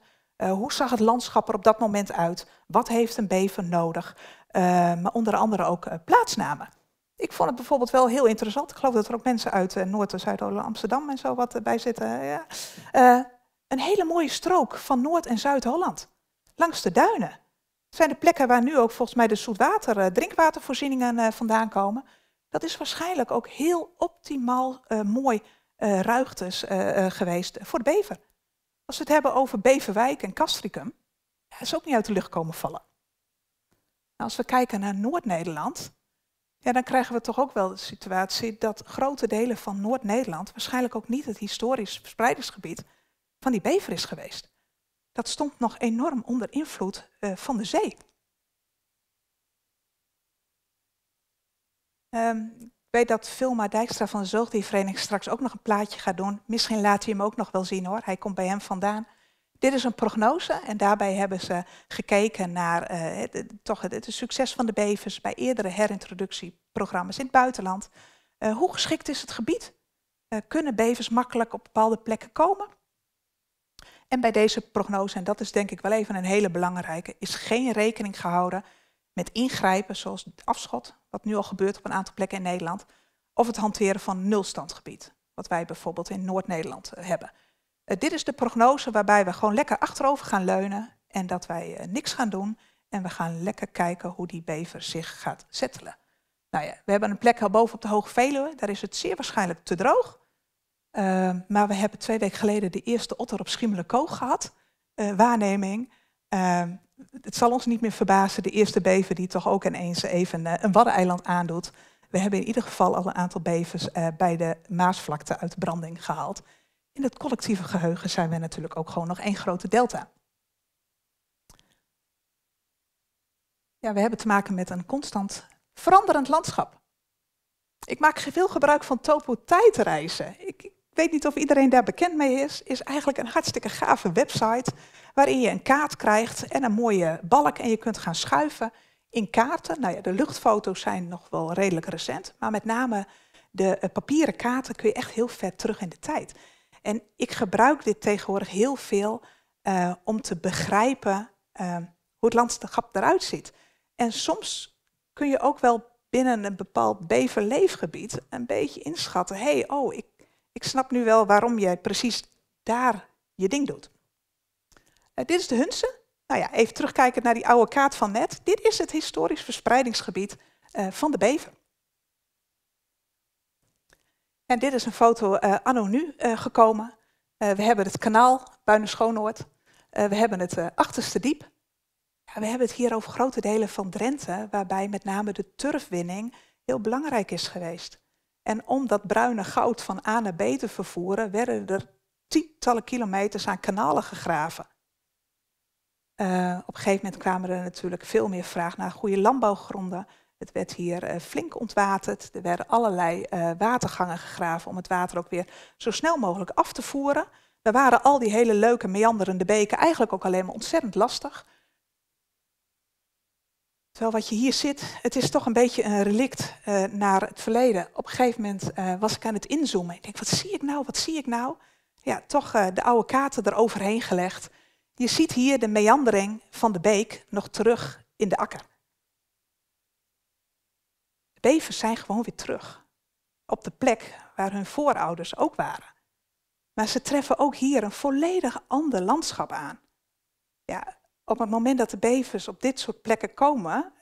Hoe zag het landschap er op dat moment uit? Wat heeft een bever nodig? maar onder andere ook plaatsnamen. Ik vond het bijvoorbeeld wel heel interessant. Ik geloof dat er ook mensen uit uh, Noord- en Zuid-Amsterdam en zo wat bij zitten. Uh, een hele mooie strook van Noord- en Zuid-Holland. Langs de duinen. Het zijn de plekken waar nu ook volgens mij de zoetwater, uh, drinkwatervoorzieningen vandaan komen. Dat is waarschijnlijk ook heel optimaal mooi ruigtes geweest voor de bever. Als we het hebben over Beverwijk en Castricum, is ook niet uit de lucht komen vallen. Nou, als we kijken naar Noord-Nederland, ja, dan krijgen we toch ook wel de situatie dat grote delen van Noord-Nederland waarschijnlijk ook niet het historisch verspreidingsgebied van die bever is geweest. Dat stond nog enorm onder invloed uh, van de zee. Um, ik weet dat Vilma Dijkstra van de Zoogdiervereniging straks ook nog een plaatje gaat doen. Misschien laat hij hem ook nog wel zien hoor. Hij komt bij hem vandaan. Dit is een prognose en daarbij hebben ze gekeken naar het, toch het, succes van de bevers bij eerdere herintroductieprogramma's in het buitenland. Uh, hoe geschikt is het gebied? Uh, kunnen bevers makkelijk op bepaalde plekken komen? En bij deze prognose, en dat is denk ik wel even een hele belangrijke, is geen rekening gehouden met ingrijpen zoals afschot, wat nu al gebeurt op een aantal plekken in Nederland, of het hanteren van nulstandgebied, wat wij bijvoorbeeld in Noord-Nederland hebben. Uh, dit is de prognose waarbij we gewoon lekker achterover gaan leunen en dat wij uh, niks gaan doen. En we gaan lekker kijken hoe die bever zich gaat settelen. Nou ja, we hebben een plek boven op de Hoge Veluwe. Daar is het zeer waarschijnlijk te droog. Uh, maar we hebben twee weken geleden de eerste otter op Schimmelenkoog gehad. waarneming. Het zal ons niet meer verbazen, de eerste bever die toch ook ineens even een waddeneiland aandoet. We hebben in ieder geval al een aantal bevers bij de Maasvlakte uit branding gehaald. In het collectieve geheugen zijn we natuurlijk ook gewoon nog één grote delta. Ja, we hebben te maken met een constant veranderend landschap. Ik maak veel gebruik van topotijdreizen. Ik weet niet of iedereen daar bekend mee is, is eigenlijk een hartstikke gave website waarin je een kaart krijgt en een mooie balk en je kunt gaan schuiven in kaarten. Nou ja, de luchtfoto's zijn nog wel redelijk recent, maar met name de eh, papieren kaarten kun je echt heel ver terug in de tijd. En ik gebruik dit tegenwoordig heel veel uh, om te begrijpen uh, hoe het landschap eruit ziet. En soms kun je ook wel binnen een bepaald beverleefgebied een beetje inschatten. Hey, oh, ik, ik snap nu wel waarom jij precies daar je ding doet. Uh, dit is de Hunse. Nou ja, even terugkijken naar die oude kaart van net. Dit is het historisch verspreidingsgebied van de bever. En dit is een foto uh, anno nu gekomen. We hebben het kanaal Buinen-Schoonoord. we hebben het achterste diep. Ja, we hebben het hier over grote delen van Drenthe, waarbij met name de turfwinning heel belangrijk is geweest. En om dat bruine goud van A naar B te vervoeren, werden er tientallen kilometers aan kanalen gegraven. Op een gegeven moment kwamen er natuurlijk veel meer vraag naar goede landbouwgronden. Het werd hier uh, flink ontwaterd. Er werden allerlei uh, watergangen gegraven om het water ook weer zo snel mogelijk af te voeren. Daar waren al die hele leuke meanderende beken eigenlijk ook alleen maar ontzettend lastig. Terwijl wat je hier ziet, het is toch een beetje een relict naar het verleden. Op een gegeven moment was ik aan het inzoomen. Ik denk, wat zie ik nou, wat zie ik nou? Ja, toch de oude kaarten eroverheen gelegd. Je ziet hier de meandering van de beek nog terug in de akker bevers zijn gewoon weer terug. Op de plek waar hun voorouders ook waren. Maar ze treffen ook hier een volledig ander landschap aan. Ja, op het moment dat de bevers op dit soort plekken komen,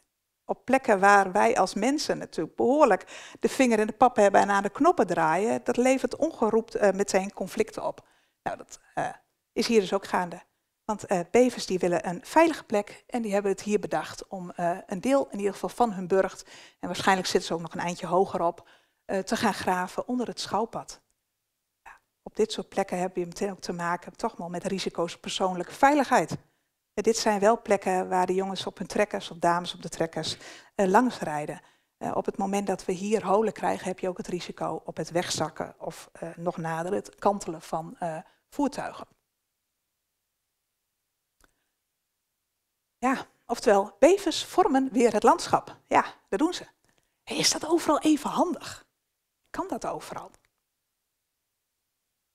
op plekken waar wij als mensen natuurlijk behoorlijk de vinger in de pap hebben en aan de knoppen draaien, dat levert ongeroept uh, meteen conflicten op. Nou, dat uh, is hier dus ook gaande. Want uh, bevers die willen een veilige plek en die hebben het hier bedacht om uh, een deel in ieder geval van hun burcht, en waarschijnlijk zitten ze ook nog een eindje hoger op, uh, te gaan graven onder het schouwpad. Op dit soort plekken heb je meteen ook te maken toch wel met risico's op persoonlijke veiligheid. Dit zijn wel plekken waar de jongens op hun trekkers of dames op de trekkers langs rijden. op het moment dat we hier holen krijgen, heb je ook het risico op het wegzakken of nog nader het kantelen van voertuigen. Ja, oftewel, bevers vormen weer het landschap. Ja, dat doen ze. Is dat overal even handig? Kan dat overal?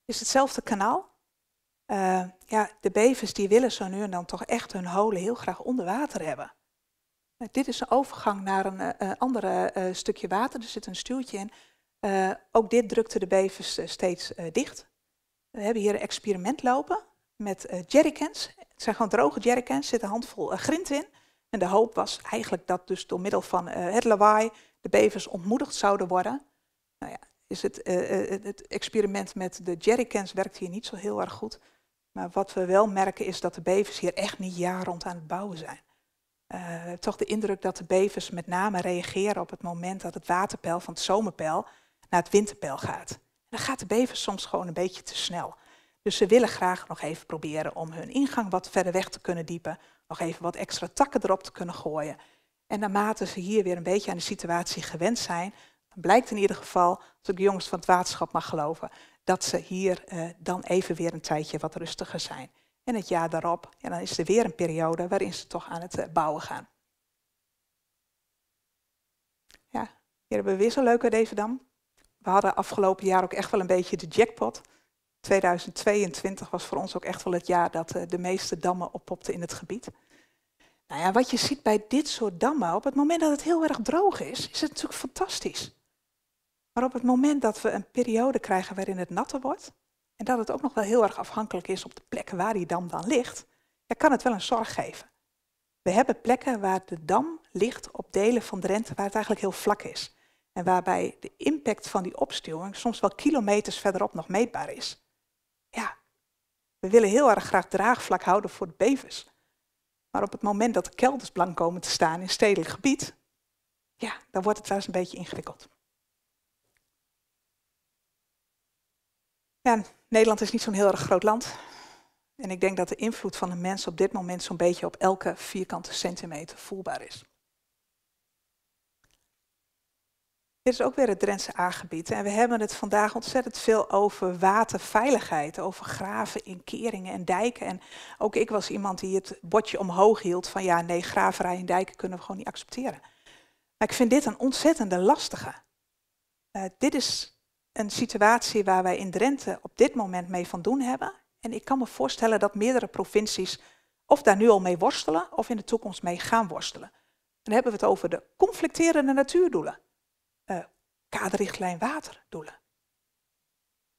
Is hetzelfde kanaal? Uh, ja, de bevers die willen zo nu en dan toch echt hun holen heel graag onder water hebben. Uh, dit is een overgang naar een uh, andere stukje water. Er zit een stuwtje in. ook dit drukte de bevers steeds dicht. We hebben hier een experiment lopen met jerrycans. Het zijn gewoon droge jerrycans, er zit een handvol uh, grind in. En de hoop was eigenlijk dat dus door middel van uh, het lawaai de bevers ontmoedigd zouden worden. Nou ja, is het, uh, het experiment met de jerrycans werkt hier niet zo heel erg goed. Maar wat we wel merken is dat de bevers hier echt niet jaar rond aan het bouwen zijn. Uh, toch de indruk dat de bevers met name reageren op het moment dat het waterpeil van het zomerpeil naar het winterpeil gaat. En dan gaat de bever soms gewoon een beetje te snel. Dus ze willen graag nog even proberen om hun ingang wat verder weg te kunnen diepen, nog even wat extra takken erop te kunnen gooien. En naarmate ze hier weer een beetje aan de situatie gewend zijn, dan blijkt in ieder geval, als ik de jongens van het waterschap mag geloven, dat ze hier uh, dan even weer een tijdje wat rustiger zijn. En het jaar daarop, ja, dan is er weer een periode waarin ze toch aan het uh, bouwen gaan. Ja, hier hebben we weer zo'n leuke Devendam. We hadden afgelopen jaar ook echt wel een beetje de jackpot. 2022 was voor ons ook echt wel het jaar dat eh, de meeste dammen oppopten in het gebied. Nou ja, wat je ziet bij dit soort dammen, op het moment dat het heel erg droog is, is het natuurlijk fantastisch. Maar op het moment dat we een periode krijgen waarin het natter wordt, en dat het ook nog wel heel erg afhankelijk is op de plekken waar die dam dan ligt, dan kan het wel een zorg geven. We hebben plekken waar de dam ligt op delen van Drenthe waar het eigenlijk heel vlak is. En waarbij de impact van die opstuwing soms wel kilometers verderop nog meetbaar is. We willen heel erg graag draagvlak houden voor de bevers. Maar op het moment dat de kelders blank komen te staan in stedelijk gebied, ja, dan wordt het wel eens een beetje ingewikkeld. Ja, Nederland is niet zo'n heel erg groot land. En ik denk dat de invloed van de mens op dit moment zo'n beetje op elke vierkante centimeter voelbaar is. Dit is ook weer het Drentse aangebied. En we hebben het vandaag ontzettend veel over waterveiligheid, over graven in keringen en dijken. En ook ik was iemand die het bordje omhoog hield van ja, nee, graverij en dijken kunnen we gewoon niet accepteren. Maar ik vind dit een ontzettende lastige. Uh, dit is een situatie waar wij in Drenthe op dit moment mee van doen hebben. En ik kan me voorstellen dat meerdere provincies of daar nu al mee worstelen of in de toekomst mee gaan worstelen. Dan hebben we het over de conflicterende natuurdoelen. Kaderrichtlijn waterdoelen.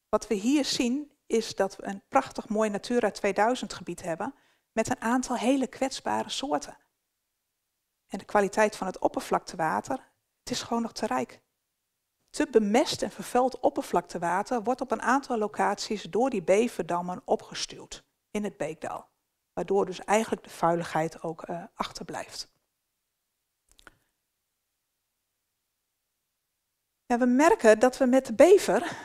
Wat we hier zien is dat we een prachtig mooi Natura 2000 gebied hebben met een aantal hele kwetsbare soorten. En de kwaliteit van het oppervlaktewater, het is gewoon nog te rijk. Te bemest en vervuild oppervlaktewater wordt op een aantal locaties door die beverdammen opgestuwd in het Beekdal. Waardoor dus eigenlijk de vuiligheid ook uh, achterblijft. Ja, we merken dat we met de bever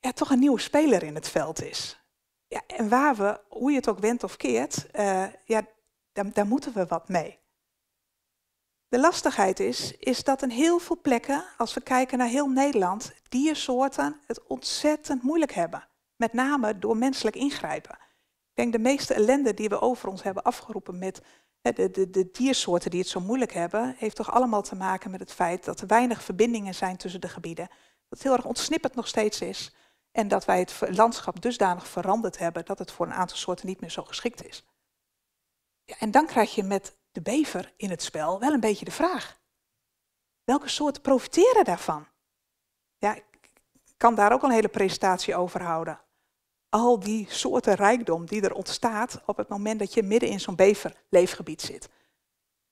ja, toch een nieuwe speler in het veld is. Ja, en waar we, hoe je het ook wendt of keert, uh, ja, daar, daar moeten we wat mee. De lastigheid is, is dat in heel veel plekken, als we kijken naar heel Nederland, diersoorten het ontzettend moeilijk hebben. Met name door menselijk ingrijpen. Ik denk de meeste ellende die we over ons hebben afgeroepen met de, de, de, diersoorten die het zo moeilijk hebben, heeft toch allemaal te maken met het feit dat er weinig verbindingen zijn tussen de gebieden. Dat het heel erg ontsnipperd nog steeds is. En dat wij het landschap dusdanig veranderd hebben dat het voor een aantal soorten niet meer zo geschikt is. Ja, en dan krijg je met de bever in het spel wel een beetje de vraag. Welke soorten profiteren daarvan? Ja, ik kan daar ook een hele presentatie over houden. Al die soorten rijkdom die er ontstaat op het moment dat je midden in zo'n beverleefgebied zit.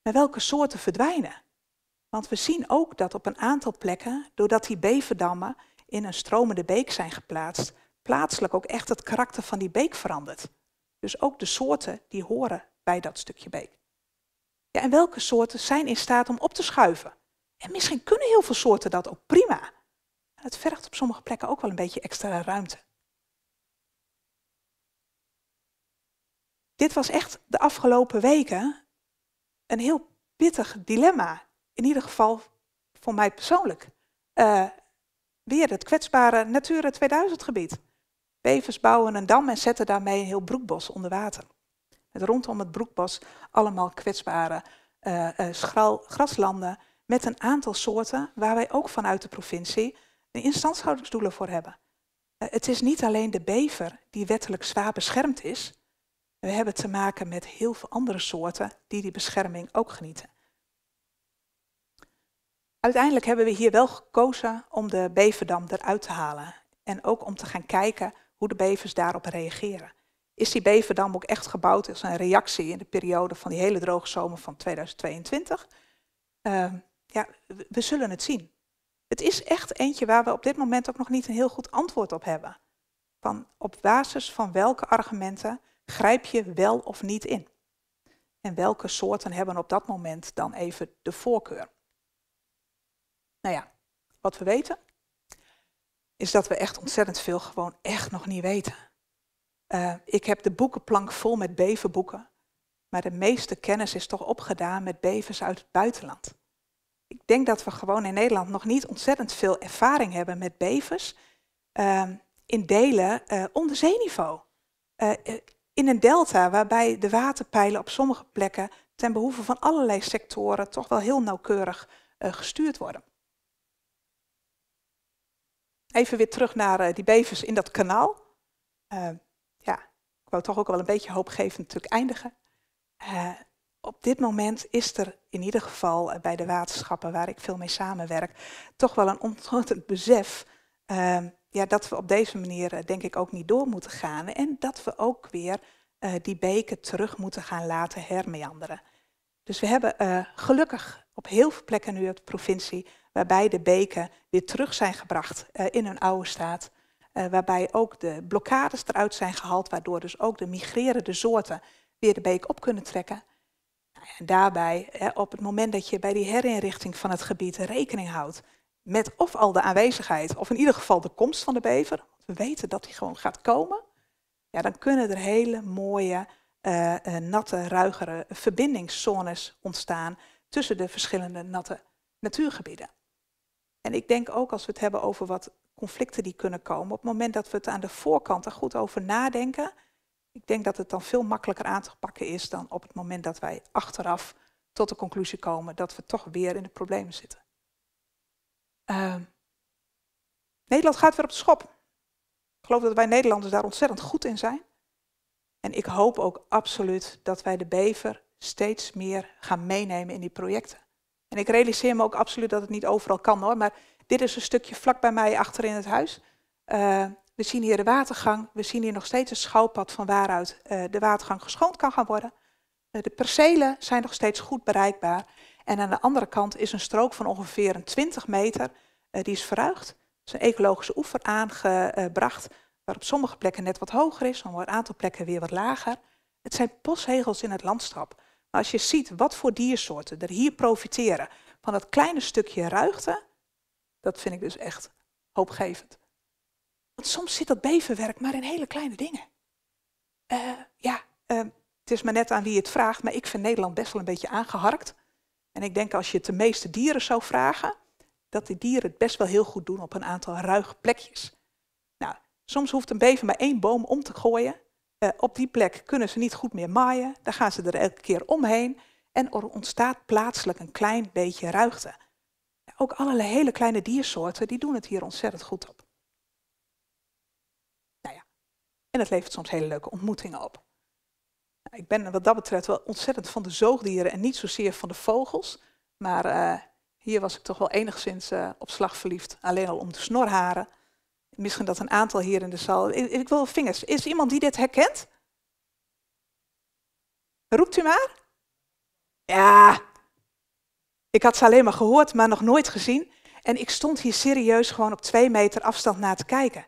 Maar welke soorten verdwijnen? Want we zien ook dat op een aantal plekken, doordat die beverdammen in een stromende beek zijn geplaatst, plaatselijk ook echt het karakter van die beek verandert. Dus ook de soorten die horen bij dat stukje beek. Ja, en welke soorten zijn in staat om op te schuiven? En misschien kunnen heel veel soorten dat ook prima. Het vergt op sommige plekken ook wel een beetje extra ruimte. Dit was echt de afgelopen weken een heel pittig dilemma. In ieder geval voor mij persoonlijk. Uh, weer het kwetsbare Natura 2000 gebied. Bevers bouwen een dam en zetten daarmee een heel broekbos onder water. Met rondom het broekbos allemaal kwetsbare uh, uh, graslanden met een aantal soorten waar wij ook vanuit de provincie de instandhoudingsdoelen voor hebben. Het is niet alleen de bever die wettelijk zwaar beschermd is. We hebben te maken met heel veel andere soorten die die bescherming ook genieten. Uiteindelijk hebben we hier wel gekozen om de beverdam eruit te halen. En ook om te gaan kijken hoe de bevers daarop reageren. Is die beverdam ook echt gebouwd als een reactie in de periode van die hele droge zomer van 2022? Uh, ja, we zullen het zien. Het is echt eentje waar we op dit moment ook nog niet een heel goed antwoord op hebben. Van op basis van welke argumenten grijp je wel of niet in? En welke soorten hebben op dat moment dan even de voorkeur? Nou ja, wat we weten, is dat we echt ontzettend veel gewoon echt nog niet weten. Uh, ik heb de boekenplank vol met bevenboeken, maar de meeste kennis is toch opgedaan met bevers uit het buitenland. Ik denk dat we gewoon in Nederland nog niet ontzettend veel ervaring hebben met bevers uh, in delen uh, onder zeeniveau. In een delta waarbij de waterpeilen op sommige plekken ten behoeve van allerlei sectoren toch wel heel nauwkeurig gestuurd worden. Even weer terug naar uh, die bevers in dat kanaal. Uh, ja, ik wou toch ook wel een beetje hoopgevend natuurlijk eindigen. Op dit moment is er in ieder geval bij de waterschappen waar ik veel mee samenwerk, toch wel een ontzettend besef ehm, ja, dat we op deze manier denk ik ook niet door moeten gaan. En dat we ook weer die beken terug moeten gaan laten hermeanderen. Dus we hebben gelukkig op heel veel plekken nu de provincie waarbij de beken weer terug zijn gebracht in hun oude staat. Waarbij ook de blokkades eruit zijn gehaald, waardoor dus ook de migrerende soorten weer de beek op kunnen trekken. Nou en daarbij, op het moment dat je bij die herinrichting van het gebied rekening houdt met of al de aanwezigheid, of in ieder geval de komst van de bever, want we weten dat die gewoon gaat komen, ja, dan kunnen er hele mooie, uh, natte, ruigere verbindingszones ontstaan tussen de verschillende natte natuurgebieden. En En ik denk ook als we het hebben over wat conflicten die kunnen komen, op het moment dat we het aan de voorkant er goed over nadenken, ik denk dat het dan veel makkelijker aan te pakken is dan op het moment dat wij achteraf tot de conclusie komen dat we toch weer in de problemen zitten. Uh, Nederland gaat weer op de schop. Ik geloof dat wij Nederlanders daar ontzettend goed in zijn. En ik hoop ook absoluut dat wij de bever steeds meer gaan meenemen in die projecten. En ik realiseer me ook absoluut dat het niet overal kan hoor, maar dit is een stukje vlak bij mij achter in het huis. Uh, we zien hier de watergang, we zien hier nog steeds een schouwpad van waaruit uh, de watergang geschoond kan gaan worden. Uh, de percelen zijn nog steeds goed bereikbaar. En aan de andere kant is een strook van ongeveer een 20 meter, die is verruigd. Het is een ecologische oever aangebracht, waar op sommige plekken net wat hoger is, op een aantal plekken weer wat lager. Het zijn posthegels in het landschap. Maar als je ziet wat voor diersoorten er hier profiteren van dat kleine stukje ruigte, dat vind ik dus echt hoopgevend. Want soms zit dat beverwerk maar in hele kleine dingen. Uh, ja, uh, het is maar net aan wie het vraagt, maar ik vind Nederland best wel een beetje aangeharkt. En ik denk als je het de meeste dieren zou vragen, dat die dieren het best wel heel goed doen op een aantal ruige plekjes. Nou, soms hoeft een bever maar één boom om te gooien. Uh, op die plek kunnen ze niet goed meer maaien, dan gaan ze er elke keer omheen en er ontstaat plaatselijk een klein beetje ruigte. Ook allerlei hele kleine diersoorten, die doen het hier ontzettend goed op. Nou ja, en het levert soms hele leuke ontmoetingen op. Ik ben wat dat betreft wel ontzettend van de zoogdieren en niet zozeer van de vogels. Maar uh, hier was ik toch wel enigszins uh, op slag verliefd, alleen al om de snorharen. Misschien dat een aantal hier in de zaal. Ik, ik wil vingers. Is iemand die dit herkent? Roept u maar? Ja, ik had ze alleen maar gehoord, maar nog nooit gezien. En ik stond hier serieus gewoon op twee meter afstand naar te kijken.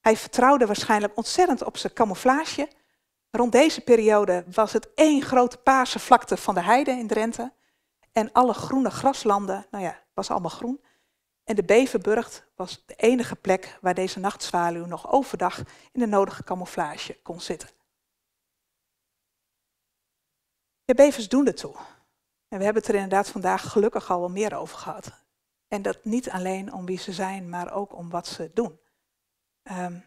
Hij vertrouwde waarschijnlijk ontzettend op zijn camouflage. Rond deze periode was het één grote paarse vlakte van de heide in Drenthe. En alle groene graslanden, nou ja, was allemaal groen. En de Beverburgt was de enige plek waar deze nachtzwaluw nog overdag in de nodige camouflage kon zitten. De bevers doen ertoe. En we hebben het er inderdaad vandaag gelukkig al wel meer over gehad. En dat niet alleen om wie ze zijn, maar ook om wat ze doen. Um,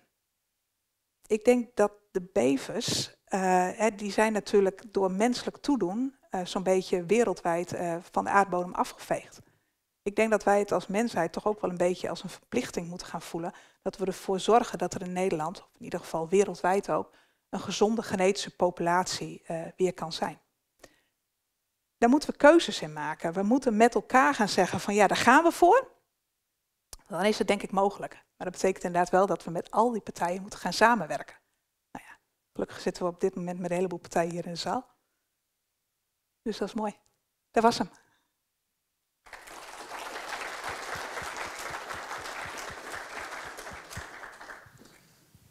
ik denk dat de bevers, uh, die zijn natuurlijk door menselijk toedoen uh, zo'n beetje wereldwijd uh, van de aardbodem afgeveegd. Ik denk dat wij het als mensheid toch ook wel een beetje als een verplichting moeten gaan voelen. Dat we ervoor zorgen dat er in Nederland, of in ieder geval wereldwijd ook, een gezonde genetische populatie weer kan zijn. Daar moeten we keuzes in maken. We moeten met elkaar gaan zeggen van ja, daar gaan we voor. Dan is het denk ik mogelijk. Maar dat betekent inderdaad wel dat we met al die partijen moeten gaan samenwerken. Gelukkig zitten we op dit moment met een heleboel partijen hier in de zaal. Dus dat is mooi. Dat was hem.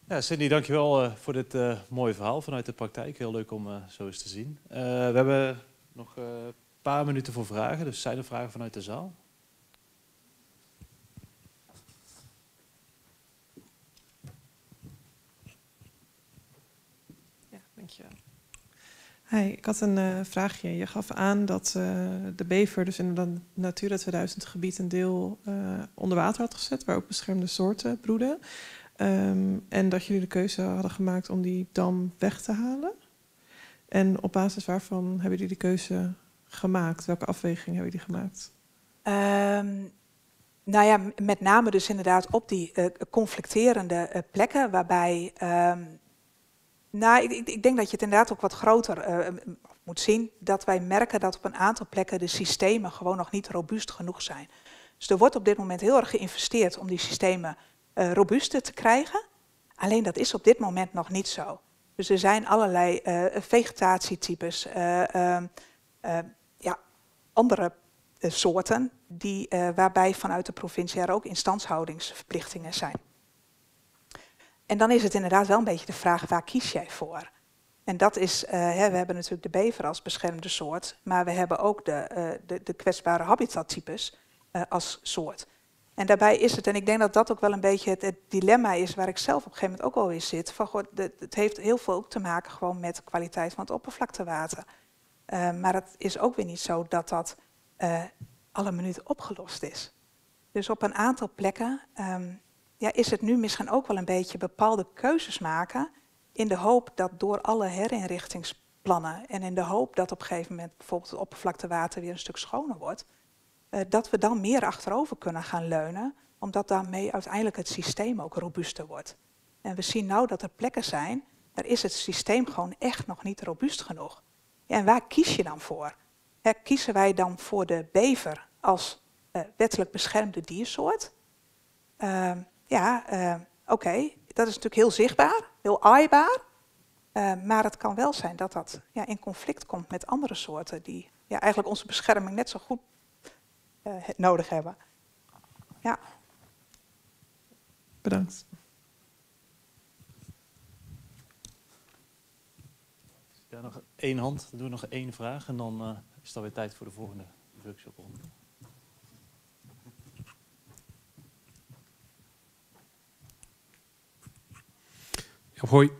Ja, Cindy, dankjewel uh, voor dit uh, mooie verhaal vanuit de praktijk. Heel leuk om uh, zo eens te zien. we hebben nog een paar minuten voor vragen, dus zijn er vragen vanuit de zaal? Ik had een uh, vraagje. Je gaf aan dat uh, de bever dus in het Natura 2000 gebied een deel uh, onder water had gezet, waar ook beschermde soorten broeden. Um, en dat jullie de keuze hadden gemaakt om die dam weg te halen. En op basis waarvan hebben jullie die keuze gemaakt? Welke afweging hebben jullie gemaakt? Um, nou ja, met name dus inderdaad op die conflicterende plekken, waarbij. Um, nou, ik, ik, denk dat je het inderdaad ook wat groter uh, moet zien. Dat wij merken dat op een aantal plekken de systemen gewoon nog niet robuust genoeg zijn. Dus er wordt op dit moment heel erg geïnvesteerd om die systemen robuuster te krijgen. Alleen dat is op dit moment nog niet zo. Dus er zijn allerlei vegetatietypes, ehm, ja, andere soorten die, waarbij vanuit de provincie er ook instandhoudingsverplichtingen zijn. En dan is het inderdaad wel een beetje de vraag, waar kies jij voor? En dat is, uh, hè, we hebben natuurlijk de bever als beschermde soort, maar we hebben ook de, de, de kwetsbare habitattypes als soort. En daarbij is het, en ik denk dat dat ook wel een beetje het, dilemma is waar ik zelf op een gegeven moment ook in zit. Van, goh, het heeft heel veel ook te maken gewoon met de kwaliteit van het oppervlaktewater. Maar het is ook weer niet zo dat dat alle minuten opgelost is. Dus op een aantal plekken ehm, ja, is het nu misschien ook wel een beetje bepaalde keuzes maken in de hoop dat door alle herinrichtingsplannen en in de hoop dat op een gegeven moment bijvoorbeeld het oppervlaktewater weer een stuk schoner wordt, uh, dat we dan meer achterover kunnen gaan leunen, omdat daarmee uiteindelijk het systeem ook robuuster wordt. En we zien nou dat er plekken zijn, daar is het systeem gewoon echt nog niet robuust genoeg. En waar kies je dan voor? kiezen wij dan voor de bever als uh, wettelijk beschermde diersoort? Uh, ja, uh, oké, dat is natuurlijk heel zichtbaar, heel aaibaar. maar het kan wel zijn dat dat ja, in conflict komt met andere soorten die ja, eigenlijk onze bescherming net zo goed nodig hebben. Ja. Bedankt. Ja, nog één hand. Dan doen we nog één vraag en dan uh, is het alweer tijd voor de volgende workshopronde. Hoi.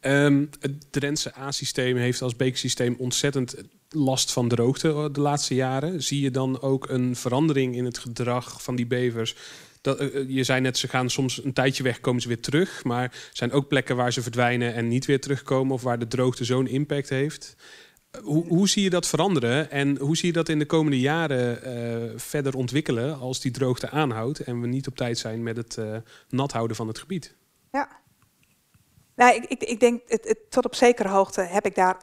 Um, het Drentse A-systeem heeft als beeksysteem ontzettend last van droogte eh, de laatste jaren. Zie je dan ook een verandering in het gedrag van die bevers dat, eh, eh, je zei net, ze gaan soms een tijdje weg, komen ze weer terug. Maar er zijn ook plekken waar ze verdwijnen en niet weer terugkomen. Of waar de droogte zo'n impact heeft. Hoe, hoe, zie je dat veranderen en hoe zie je dat in de komende jaren verder ontwikkelen als die droogte aanhoudt en we niet op tijd zijn met het nat houden van het gebied? Ja. Nou, ik, ik, denk, tot op zekere hoogte heb ik daar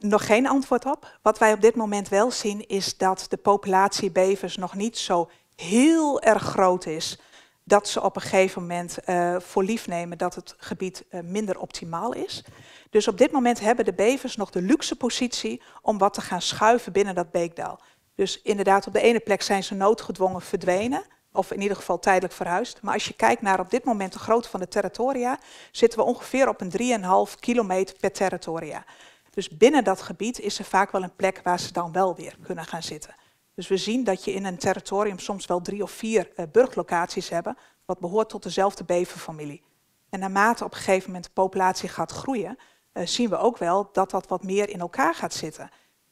nog geen antwoord op. Wat wij op dit moment wel zien is dat de populatie bevers nog niet zo heel erg groot is, dat ze op een gegeven moment uh, voor lief nemen dat het gebied uh, minder optimaal is. Dus op dit moment hebben de bevers nog de luxe positie om wat te gaan schuiven binnen dat beekdal. Dus inderdaad, op de ene plek zijn ze noodgedwongen verdwenen, of in ieder geval tijdelijk verhuisd. Maar als je kijkt naar op dit moment de grootte van de territoria, zitten we ongeveer op een 3,5 kilometer per territoria. Dus binnen dat gebied is er vaak wel een plek waar ze dan wel weer kunnen gaan zitten. Dus we zien dat je in een territorium soms wel drie of vier uh, burglocaties hebt, wat behoort tot dezelfde beverfamilie. En naarmate op een gegeven moment de populatie gaat groeien, uh, zien we ook wel dat dat wat meer in elkaar gaat zitten.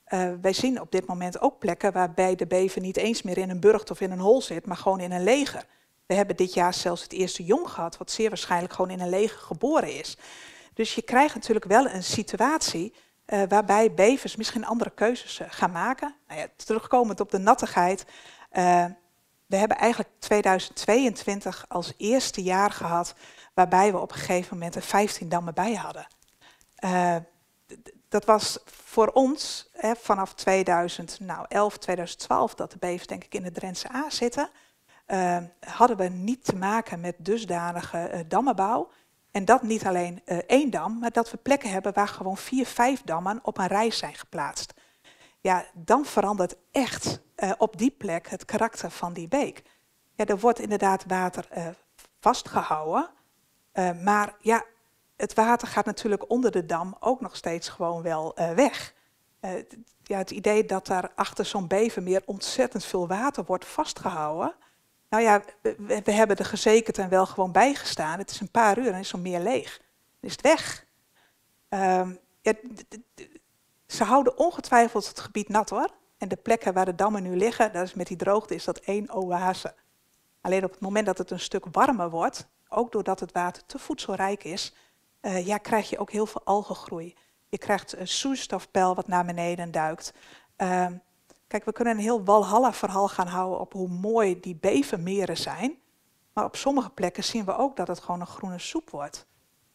Uh, wij zien op dit moment ook plekken waarbij de bever niet eens meer in een burcht of in een hol zit, maar gewoon in een leger. We hebben dit jaar zelfs het eerste jong gehad, wat zeer waarschijnlijk gewoon in een leger geboren is. Dus je krijgt natuurlijk wel een situatie uh, waarbij bevers misschien andere keuzes uh, gaan maken. Nou ja, terugkomend op de nattigheid. We hebben eigenlijk 2022 als eerste jaar gehad waarbij we op een gegeven moment er 15 dammen bij hadden. Dat was voor ons hè, vanaf 2011, 2012 dat de bevers denk ik in de Drentse A zitten. hadden we niet te maken met dusdanige dammenbouw. En dat niet alleen uh, één dam, maar dat we plekken hebben waar gewoon vier, vijf dammen op een rij zijn geplaatst. Ja, dan verandert echt uh, op die plek het karakter van die beek. Ja, er wordt inderdaad water uh, vastgehouden, maar ja, het water gaat natuurlijk onder de dam ook nog steeds gewoon wel weg. ja, het idee dat daar achter zo'n bevermeer ontzettend veel water wordt vastgehouden, nou ja, we, hebben er gezekerd en wel gewoon bijgestaan. Het is een paar uur en is zo'n meer leeg. Dan is het weg. Ja, ze houden ongetwijfeld het gebied nat hoor. En de plekken waar de dammen nu liggen, dat is met die droogte, is dat één oase. Alleen op het moment dat het een stuk warmer wordt, ook doordat het water te voedselrijk is, uh, ja, krijg je ook heel veel algengroei. Je krijgt een zoetstofpeil wat naar beneden duikt. Uh, Kijk, we kunnen een heel Walhalla-verhaal gaan houden op hoe mooi die bevermeren zijn. Maar op sommige plekken zien we ook dat het gewoon een groene soep wordt.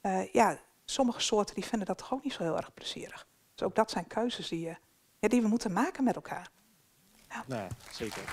Uh, ja, sommige soorten die vinden dat toch ook niet zo heel erg plezierig. Dus ook dat zijn keuzes die, je, die we moeten maken met elkaar. Ja. Nou, zeker.